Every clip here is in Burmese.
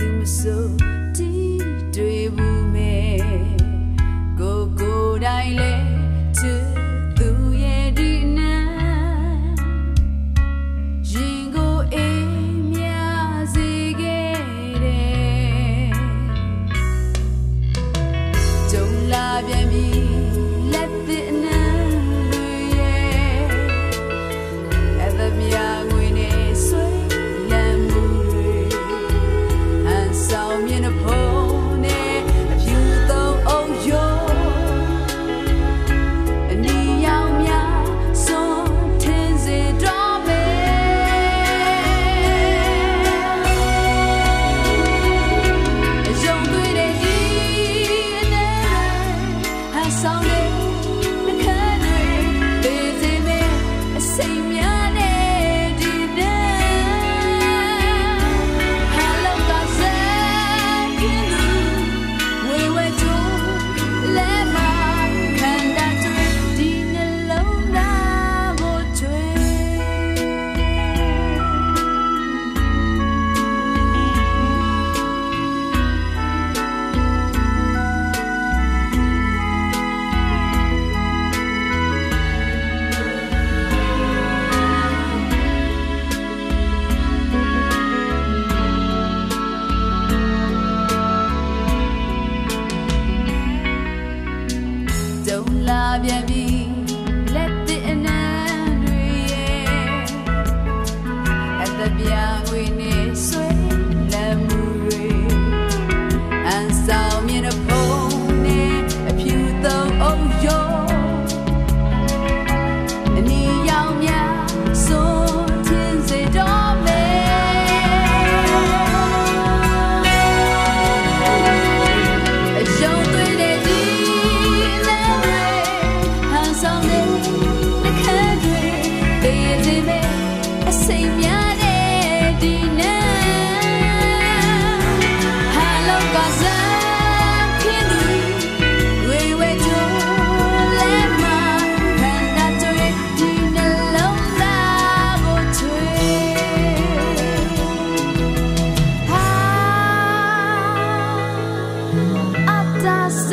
သူဆိုတီးတွေ့ဘူးမဲကိုကိုတိုင်းလဲသူသူရဲ့ဒီနာရင်ကိုအေးမြစေခဲ့တယ်ကြုံလာပြန်ပြီ save me.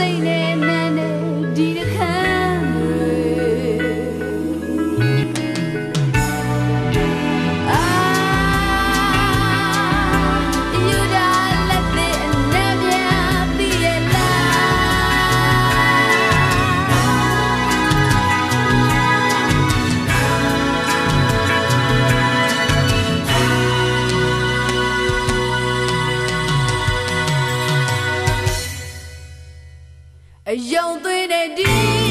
တာ အယုံသွေးတဲ့ဒီ